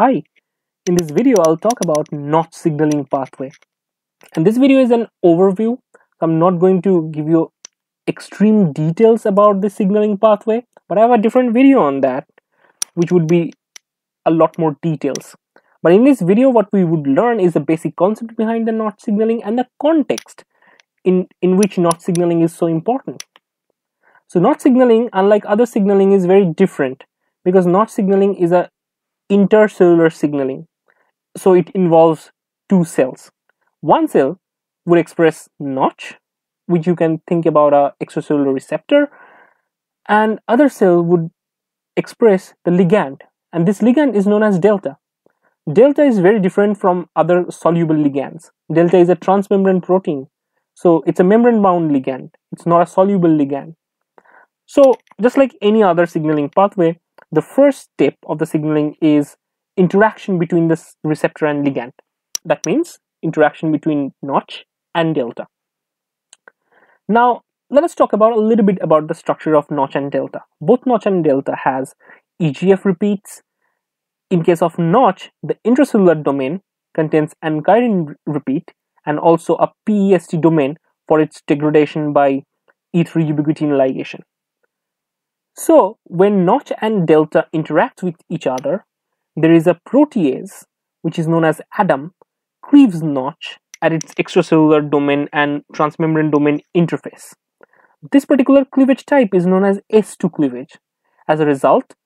Hi, in this video I'll talk about notch signaling pathway. And this video is an overview. I'm not going to give you extreme details about the signaling pathway, but I have a different video on that, which would be a lot more details. But in this video, what we would learn is the basic concept behind the notch signaling and the context in, in which notch signaling is so important. So notch signaling, unlike other signaling, is very different because notch signaling is a intercellular signaling. So it involves two cells. One cell would express notch, which you can think about a extracellular receptor, and other cell would express the ligand, and this ligand is known as delta. Delta is very different from other soluble ligands. Delta is a transmembrane protein, so it's a membrane bound ligand. It's not a soluble ligand. So just like any other signaling pathway, the first step of the signaling is interaction between the receptor and ligand. That means interaction between notch and delta. Now, let us talk about a little bit about the structure of notch and delta. Both notch and delta has EGF repeats. In case of notch, the intracellular domain contains ankyrin repeat and also a PEST domain for its degradation by E3 ubiquitin ligation. So when notch and delta interact with each other, there is a protease, which is known as ADAM, cleaves notch at its extracellular domain and transmembrane domain interface. This particular cleavage type is known as S2 cleavage. As a result,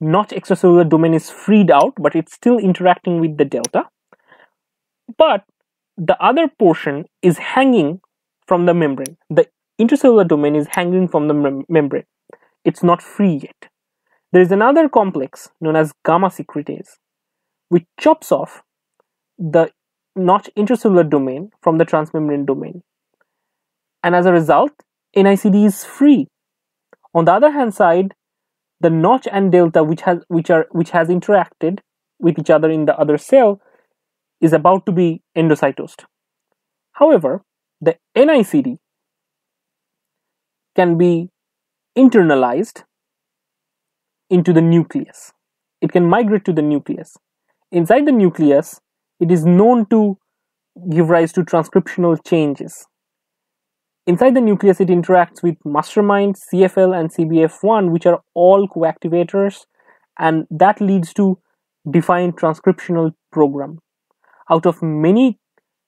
notch extracellular domain is freed out, but it's still interacting with the delta. But the other portion is hanging from the membrane. The intracellular domain is hanging from the mem membrane it's not free yet. There is another complex known as gamma secretase, which chops off the notch intracellular domain from the transmembrane domain. And as a result, NICD is free. On the other hand side, the notch and delta which has which are which has interacted with each other in the other cell is about to be endocytosed. However, the NICD can be internalized into the nucleus. It can migrate to the nucleus. Inside the nucleus, it is known to give rise to transcriptional changes. Inside the nucleus, it interacts with mastermind, CSL, and CBF1, which are all coactivators, and that leads to defined transcriptional program. Out of many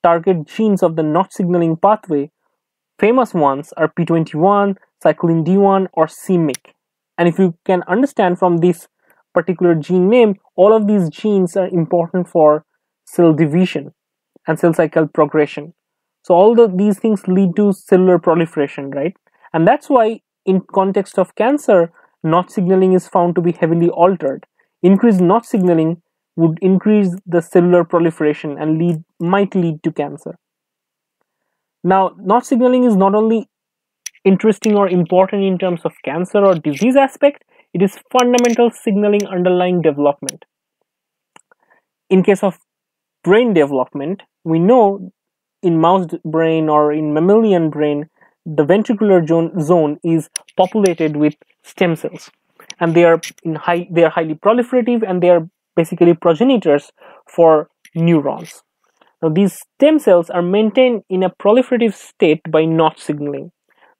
target genes of the notch signaling pathway, famous ones are P21, cyclin D1 or c-Myc. And if you can understand from this particular gene name, all of these genes are important for cell division and cell cycle progression. So all the, these things lead to cellular proliferation, right? And that's why in context of cancer, notch signaling is found to be heavily altered. Increased notch signaling would increase the cellular proliferation and lead might lead to cancer. Now, notch signaling is not only interesting or important in terms of cancer or disease aspect, it is fundamental signaling underlying development. In case of brain development, we know in mouse brain or in mammalian brain, the ventricular zone is populated with stem cells and they are in high they are highly proliferative and they are basically progenitors for neurons. Now these stem cells are maintained in a proliferative state by notch signaling.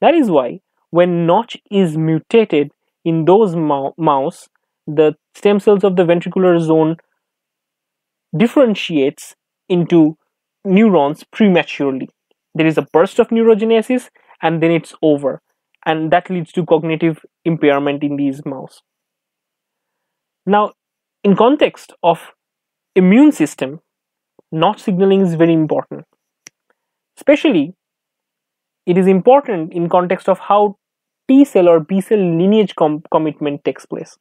That is why when notch is mutated in those mouse, the stem cells of the ventricular zone differentiates into neurons prematurely. There is a burst of neurogenesis and then it's over. And that leads to cognitive impairment in these mouse. Now, in context of immune system, notch signaling is very important. Especially it is important in context of how T cell or B cell lineage com commitment takes place.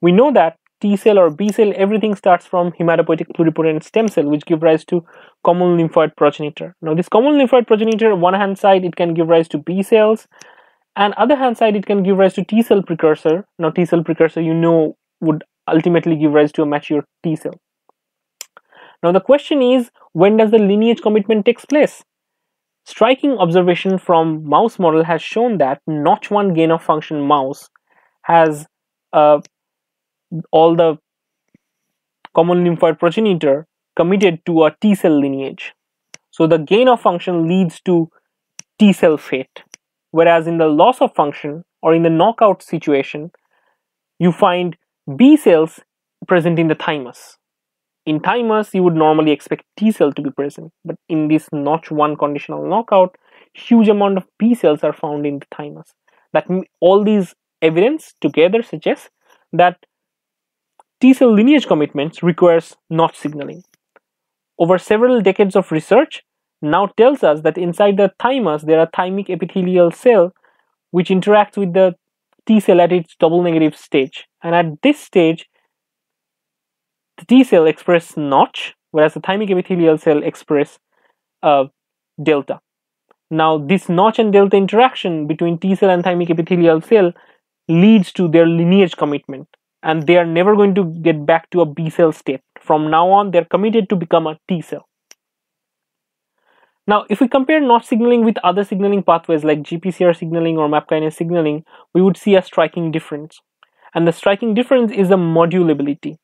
We know that T cell or B cell, everything starts from hematopoietic pluripotent stem cell, which give rise to common lymphoid progenitor. Now, this common lymphoid progenitor, one hand side, it can give rise to B cells, and other hand side, it can give rise to T cell precursor. Now, T cell precursor, you know, would ultimately give rise to a mature T cell. Now, the question is, when does the lineage commitment takes place? Striking observation from mouse model has shown that notch 1 gain of function mouse has uh, all the common lymphoid progenitor committed to a T cell lineage. So the gain of function leads to T cell fate, whereas in the loss of function or in the knockout situation, you find B cells present in the thymus. In thymus, you would normally expect T cell to be present, but in this notch 1 conditional knockout, huge amount of B cells are found in the thymus. That all these evidence together suggests that T cell lineage commitments requires notch signaling. Over several decades of research now tells us that inside the thymus there are thymic epithelial cell which interacts with the T cell at its double negative stage. And at this stage, T cell express notch, whereas the thymic epithelial cell express uh, delta. Now, this notch and delta interaction between T cell and thymic epithelial cell leads to their lineage commitment, and they are never going to get back to a B cell state. From now on, they're committed to become a T cell. Now, if we compare notch signaling with other signaling pathways like GPCR signaling or MAP kinase signaling, we would see a striking difference. And the striking difference is the modulability.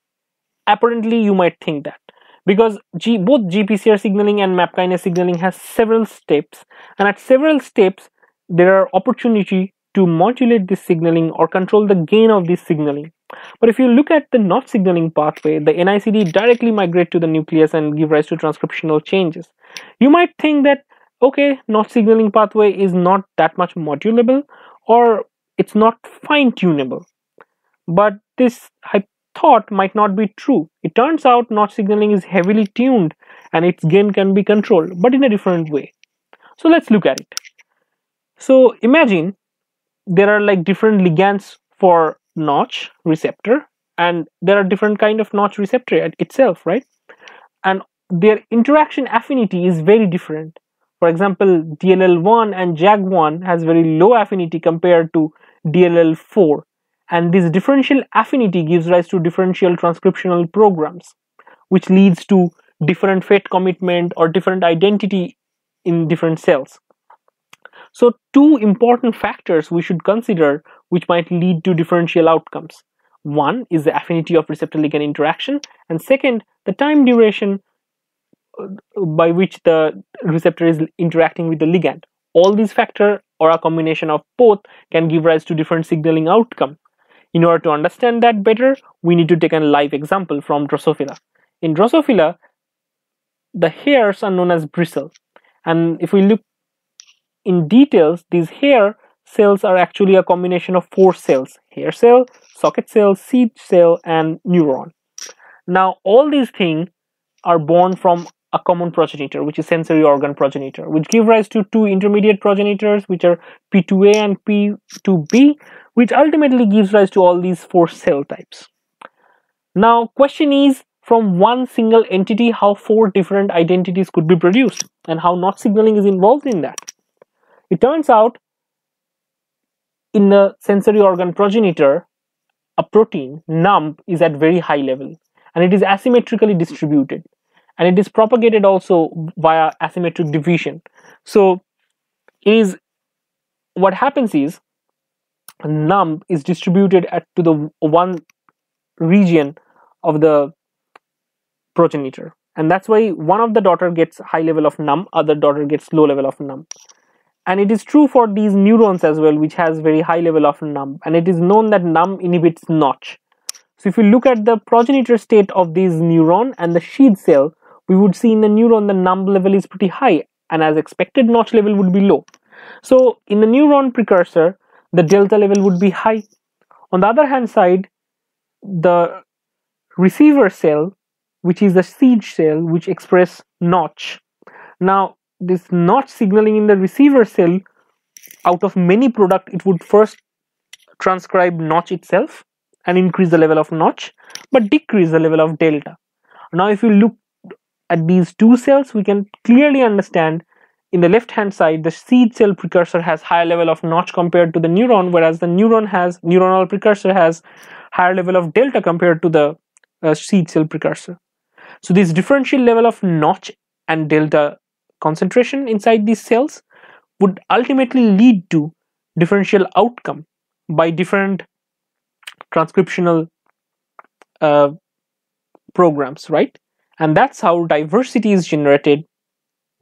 Apparently, you might think that because G, both GPCR signaling and MAP kinase signaling has several steps, and at several steps, there are opportunity to modulate this signaling or control the gain of this signaling. But if you look at the notch signaling pathway, the NICD directly migrate to the nucleus and give rise to transcriptional changes. You might think that, okay, notch signaling pathway is not that much modulable or it's not fine tunable. But this I thought might not be true. It turns out notch signaling is heavily tuned and its gain can be controlled, but in a different way. So let's look at it. So imagine there are like different ligands for notch receptor and there are different kind of notch receptor itself, right? And their interaction affinity is very different. For example, DLL1 and JAG1 has very low affinity compared to DLL4 and this differential affinity gives rise to differential transcriptional programs which leads to different fate commitment or different identity in different cells. So two important factors we should consider which might lead to differential outcomes. One is the affinity of receptor ligand interaction and second the time duration uh, by which the receptor is interacting with the ligand. All these factors or a combination of both can give rise to different signaling outcome. In order to understand that better, we need to take a live example from Drosophila. In Drosophila, the hairs are known as bristles. And if we look in details, these hair cells are actually a combination of four cells, hair cell, socket cell, sheath cell, and neuron. Now, all these things are born from a common progenitor, which is sensory organ progenitor, which give rise to two intermediate progenitors, which are P2A and P2B, which ultimately gives rise to all these four cell types. Now, question is, from one single entity, how four different identities could be produced, and how notch signaling is involved in that. It turns out, in the sensory organ progenitor, a protein, NUMB, is at very high level, and it is asymmetrically distributed and it is propagated also via asymmetric division. So is what happens is NUMB is distributed at to the one region of the progenitor. And that's why one of the daughter gets high level of NUMB other daughter gets low level of NUMB. And it is true for these neurons as well which has very high level of NUMB. And it is known that NUMB inhibits notch. So if you look at the progenitor state of this neuron and the sheath cell we would see in the neuron the NUMB level is pretty high and as expected notch level would be low. So in the neuron precursor the delta level would be high. On the other hand side the receiver cell which is the sheath cell which express notch. Now this notch signaling in the receiver cell out of many product it would first transcribe notch itself and increase the level of notch but decrease the level of delta. Now if you look at these two cells, we can clearly understand in the left hand side, the sheath cell precursor has higher level of notch compared to the neuron, whereas the neuron has neuronal precursor has higher level of delta compared to the uh, sheath cell precursor. So this differential level of notch and delta concentration inside these cells would ultimately lead to differential outcome by different transcriptional uh, programs, right? And that's how diversity is generated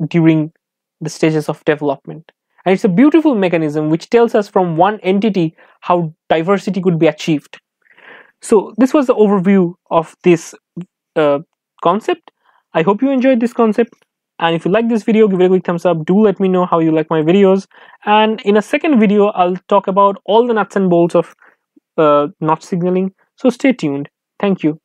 during the stages of development. And it's a beautiful mechanism which tells us from one entity how diversity could be achieved. So this was the overview of this uh, concept. I hope you enjoyed this concept. And if you like this video, give it a quick thumbs up. Do let me know how you like my videos. And in a second video, I'll talk about all the nuts and bolts of uh, notch signaling. So stay tuned. Thank you.